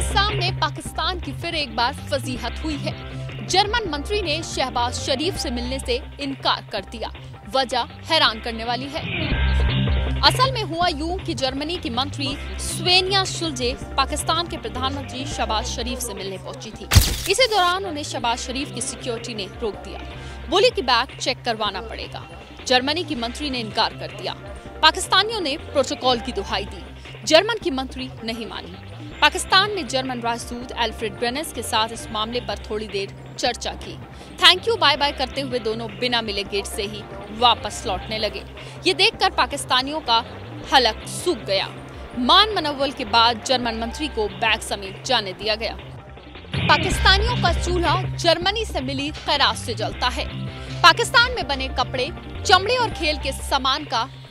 में पाकिस्तान की फिर एक बार फजीहत हुई है। जर्मन मंत्री ने शहबाज शरीफ से मिलने से इनकार कर दिया। वजह हैरान करने वाली है। असल में हुआ यूँ कि जर्मनी की मंत्री स्वेनिया शुल्जे पाकिस्तान के प्रधानमंत्री शहबाज शरीफ से मिलने पहुँची थी। इसी दौरान उन्हें शहबाज शरीफ की सिक्योरिटी ने रोक दिया। बोली कि बैग चेक करवाना पड़ेगा। जर्मनी की मंत्री ने इनकार कर दिया। पाकिस्तानियों ने प्रोटोकॉल की दुहाई दी। जर्मन की मंत्री नहीं मानी। पाकिस्तान ने जर्मन राजदूत एल्फ्रेड ग्रेनेस के साथ इस मामले पर थोड़ी देर चर्चा की। थैंक यू बाय बाय करते हुए दोनों बिना मिले गेट से ही वापस लौटने लगे। ये देखकर पाकिस्तानियों का हलक सूख गया। मान मनोवल के बाद जर्मन मंत्री को बैग समेत जाने दिया गया। पाकिस्तानियों का चूल्हा जर्मनी से मिली खैरात से जलता है। पाकिस्तान में बने कपड़े, चमड़े और खेल के सामान का